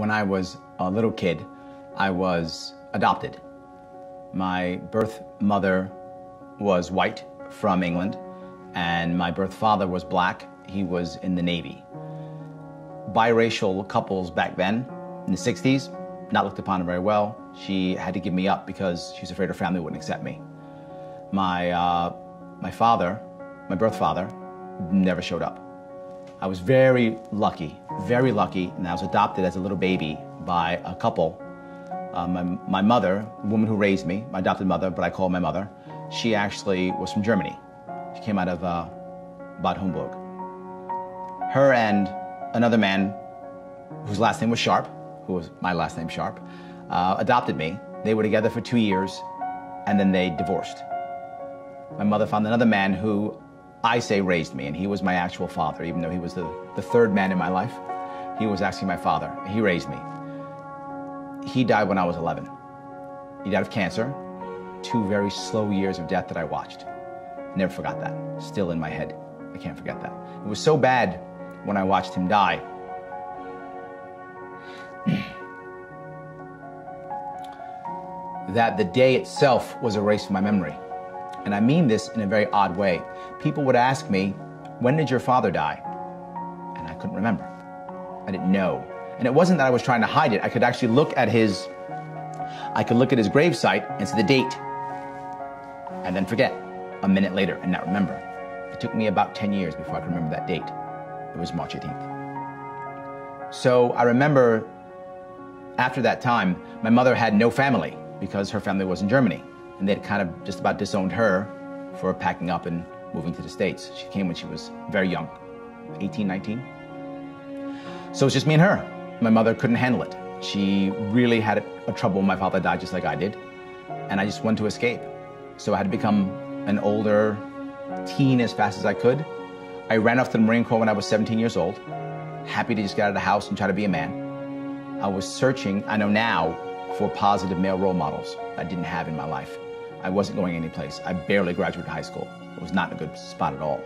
When I was a little kid, I was adopted. My birth mother was white from England, and my birth father was black. He was in the Navy. Biracial couples back then, in the 60s, not looked upon very well. She had to give me up because she was afraid her family wouldn't accept me. My, uh, my father, my birth father, never showed up. I was very lucky, very lucky, and I was adopted as a little baby by a couple. Uh, my, my mother, the woman who raised me, my adopted mother, but I call my mother, she actually was from Germany. She came out of uh, Bad Homburg. Her and another man whose last name was Sharpe, who was my last name Sharpe, uh, adopted me. They were together for two years, and then they divorced. My mother found another man who I say raised me, and he was my actual father, even though he was the, the third man in my life. He was actually my father. He raised me. He died when I was 11. He died of cancer. Two very slow years of death that I watched. Never forgot that. Still in my head. I can't forget that. It was so bad when I watched him die. that the day itself was erased from my memory. And I mean this in a very odd way. People would ask me, When did your father die? And I couldn't remember. I didn't know. And it wasn't that I was trying to hide it. I could actually look at his I could look at his gravesite and see the date. And then forget a minute later and not remember. It took me about 10 years before I could remember that date. It was March 18th. So I remember after that time, my mother had no family because her family was in Germany and they'd kind of just about disowned her for packing up and moving to the States. She came when she was very young, 18, 19. So it was just me and her. My mother couldn't handle it. She really had a trouble when my father died, just like I did. And I just wanted to escape. So I had to become an older teen as fast as I could. I ran off to the Marine Corps when I was 17 years old, happy to just get out of the house and try to be a man. I was searching, I know now, for positive male role models I didn't have in my life. I wasn't going anyplace. I barely graduated high school. It was not a good spot at all.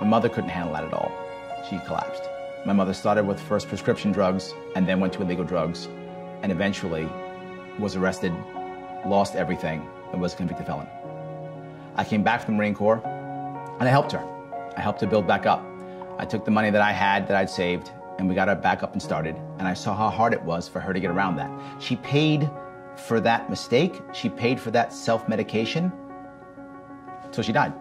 My mother couldn't handle that at all. She collapsed. My mother started with first prescription drugs and then went to illegal drugs and eventually was arrested, lost everything, and was a convicted felon. I came back from the Marine Corps and I helped her. I helped her build back up. I took the money that I had that I'd saved and we got her back up and started. And I saw how hard it was for her to get around that. She paid for that mistake. She paid for that self medication until she died.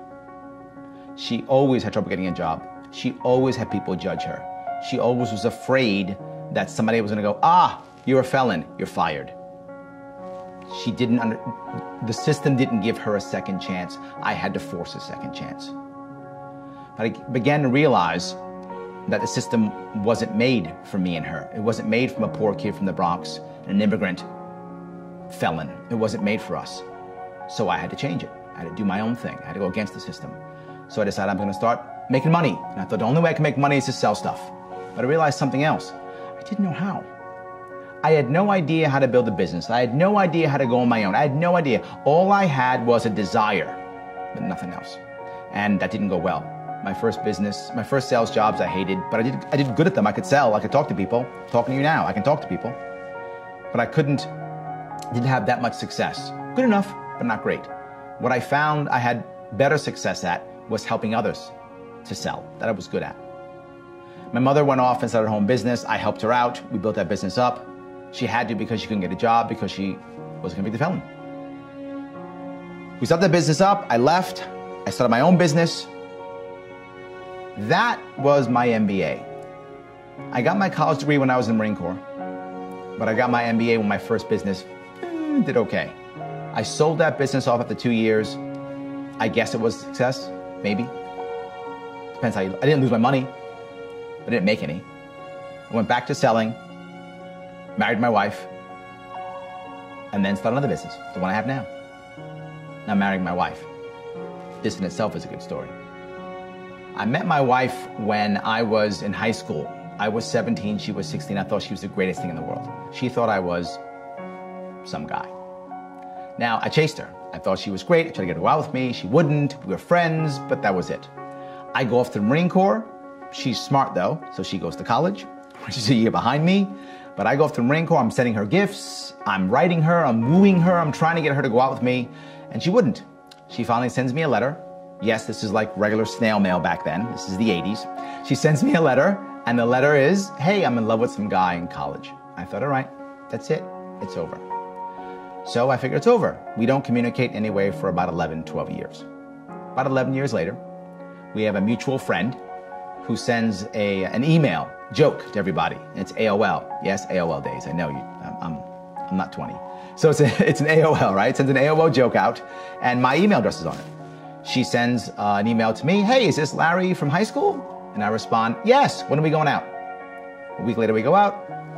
She always had trouble getting a job. She always had people judge her. She always was afraid that somebody was going to go, ah, you're a felon, you're fired. She didn't under, the system didn't give her a second chance. I had to force a second chance. But I began to realize that the system wasn't made for me and her. It wasn't made from a poor kid from the Bronx, an immigrant felon. It wasn't made for us. So I had to change it. I had to do my own thing. I had to go against the system. So I decided I'm going to start making money. And I thought the only way I can make money is to sell stuff. But I realized something else. I didn't know how. I had no idea how to build a business. I had no idea how to go on my own. I had no idea. All I had was a desire, but nothing else. And that didn't go well. My first business, my first sales jobs I hated, but I did I did good at them. I could sell, I could talk to people. talking to you now, I can talk to people. But I couldn't didn't have that much success. Good enough, but not great. What I found I had better success at was helping others to sell, that I was good at. My mother went off and started her home business. I helped her out. We built that business up. She had to because she couldn't get a job because she was a convicted felon. We started the business up. I left. I started my own business. That was my MBA. I got my college degree when I was in the Marine Corps, but I got my MBA when my first business did okay. I sold that business off after two years. I guess it was a success, maybe. Depends how you. I didn't lose my money. I didn't make any. I went back to selling, married my wife, and then started another business, the one I have now. Now marrying my wife. This in itself is a good story. I met my wife when I was in high school. I was 17, she was 16. I thought she was the greatest thing in the world. She thought I was some guy. Now, I chased her. I thought she was great. I tried to get her out with me. She wouldn't. We were friends, but that was it. I go off to the Marine Corps. She's smart though, so she goes to college. She's a year behind me. But I go off to the Marine Corps, I'm sending her gifts, I'm writing her, I'm wooing her, I'm trying to get her to go out with me, and she wouldn't. She finally sends me a letter. Yes, this is like regular snail mail back then. This is the 80s. She sends me a letter, and the letter is, Hey, I'm in love with some guy in college. I thought, All right, that's it, it's over. So I figured it's over. We don't communicate anyway for about 11, 12 years. About 11 years later, we have a mutual friend who sends a, an email joke to everybody. It's AOL. Yes, AOL days. I know you. I'm, I'm, I'm not 20. So it's, a, it's an AOL, right? It Sends an AOL joke out, and my email address is on it. She sends uh, an email to me, hey, is this Larry from high school? And I respond, yes, when are we going out? A week later we go out,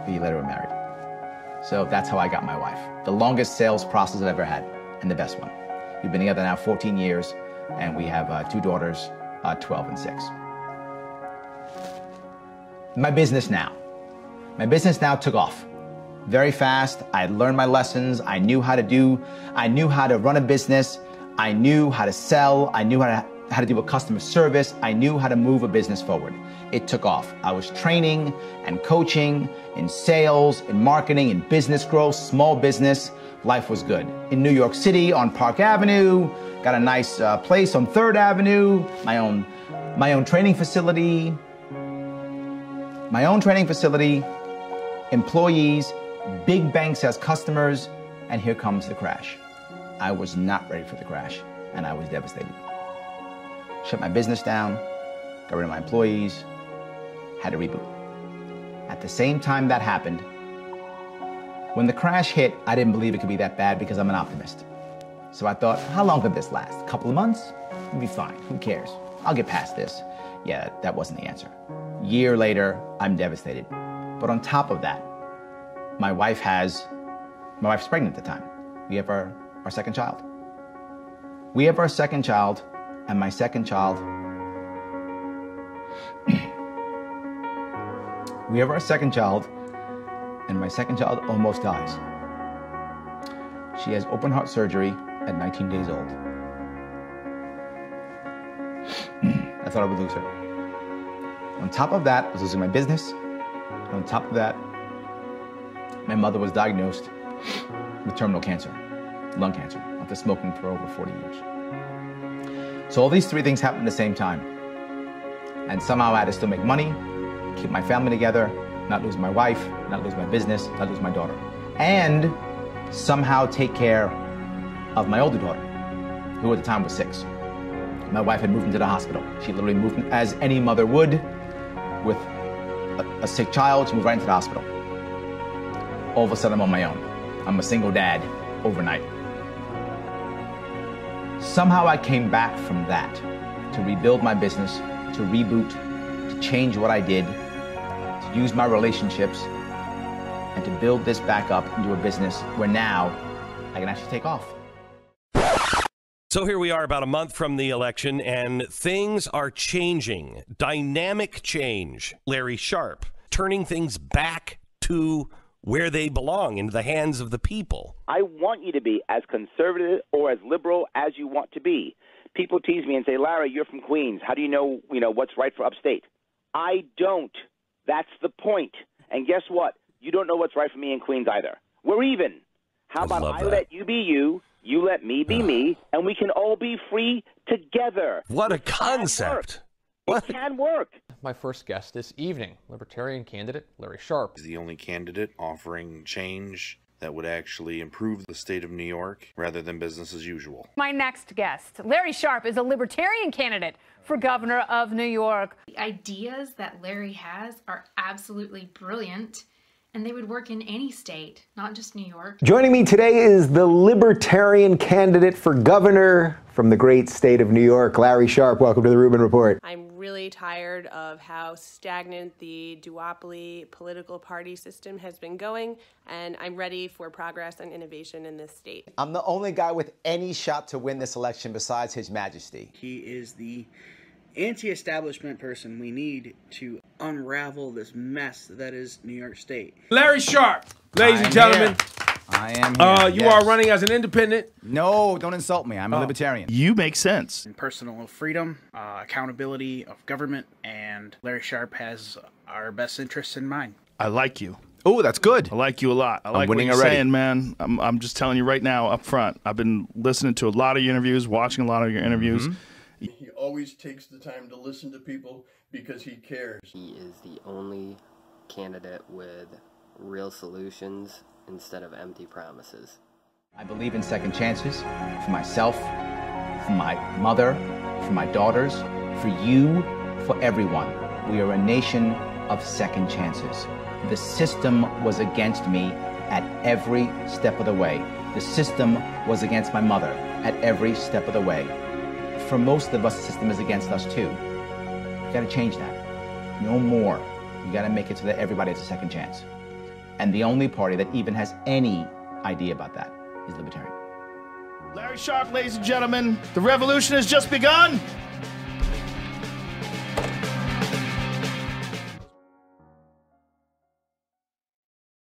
a year later we're married. So that's how I got my wife. The longest sales process I've ever had, and the best one. We've been together now 14 years, and we have uh, two daughters, uh, 12 and 6. My business now. My business now took off very fast. I learned my lessons. I knew how to do, I knew how to run a business. I knew how to sell. I knew how to, how to deal with customer service. I knew how to move a business forward. It took off. I was training and coaching in sales, in marketing, in business growth, small business. Life was good. In New York City on Park Avenue, got a nice uh, place on Third Avenue, my own, my own training facility, my own training facility, employees, big banks as customers, and here comes the crash. I was not ready for the crash, and I was devastated. Shut my business down, got rid of my employees, had to reboot. At the same time that happened, when the crash hit, I didn't believe it could be that bad because I'm an optimist. So I thought, how long could this last? A couple of months? It'll be fine. Who cares? I'll get past this. Yeah, that wasn't the answer. Year later, I'm devastated. But on top of that, my wife has, my wife's pregnant at the time. We have our our second child. We have our second child, and my second child. we have our second child, and my second child almost dies. She has open heart surgery at 19 days old. I thought I would lose her. On top of that, I was losing my business. On top of that, my mother was diagnosed with terminal cancer lung cancer after smoking for over 40 years. So all these three things happened at the same time. And somehow I had to still make money, keep my family together, not lose my wife, not lose my business, not lose my daughter. And somehow take care of my older daughter, who at the time was six. My wife had moved into the hospital. She literally moved, as any mother would, with a, a sick child, she moved right into the hospital. All of a sudden, I'm on my own. I'm a single dad overnight. Somehow I came back from that to rebuild my business, to reboot, to change what I did, to use my relationships, and to build this back up into a business where now I can actually take off. So here we are about a month from the election, and things are changing. Dynamic change. Larry Sharpe turning things back to where they belong into the hands of the people. I want you to be as conservative or as liberal as you want to be. People tease me and say, "Larry, you're from Queens. How do you know, you know, what's right for upstate?" I don't. That's the point. And guess what? You don't know what's right for me in Queens either. We're even. How I about I that. let you be you, you let me be me, and we can all be free together. What a It can concept. work. It can work. My first guest this evening, Libertarian candidate Larry Sharpe. is the only candidate offering change that would actually improve the state of New York rather than business as usual. My next guest, Larry Sharpe, is a libertarian candidate for governor of New York. The ideas that Larry has are absolutely brilliant, and they would work in any state, not just New York. Joining me today is the Libertarian candidate for governor from the great state of New York, Larry Sharpe. Welcome to the Rubin Report. I'm really tired of how stagnant the duopoly political party system has been going, and I'm ready for progress and innovation in this state. I'm the only guy with any shot to win this election besides His Majesty. He is the anti establishment person we need to unravel this mess that is New York State. Larry Sharpe, ladies I and gentlemen. here. I am here. Uh, you yes. are running as an independent. No, don't insult me. I'm a Oh. libertarian. You make sense. And personal freedom, uh, accountability of government, and Larry Sharpe has our best interests in mind. I like you. Oh, that's good. I like you a lot. I I'm winning what you're already. saying, man. I'm, I'm just telling you right now up front. I've been listening to a lot of your interviews, watching a lot of your interviews. Mm-hmm. He always takes the time to listen to people because he cares. He is the only candidate with real solutions instead of empty promises. I believe in second chances for myself, for my mother, for my daughters, for you, for everyone. We are a nation of second chances. The system was against me at every step of the way. The system was against my mother at every step of the way. For most of us, the system is against us too. You gotta change that. No more. You gotta make it so that everybody has a second chance. And the only party that even has any idea about that is Libertarian. Larry Sharpe, ladies and gentlemen, the revolution has just begun.